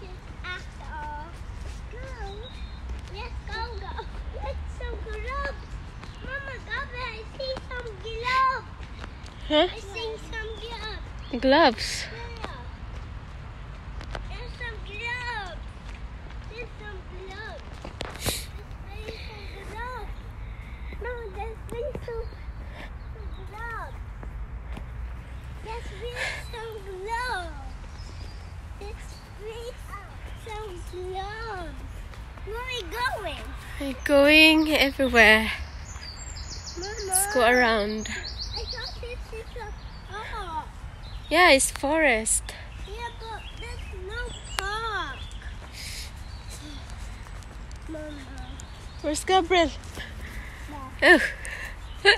See some gloves. I see some gloves. There's some gloves. There's some gloves. There's some gloves. No, there's some, gloves. There's some. Where are we going? We're going everywhere. Mama. Let's go around. I thought this is a park. Yeah, it's forest. Yeah, but there's no park. Mama. Where's Gabriel? There. Oh.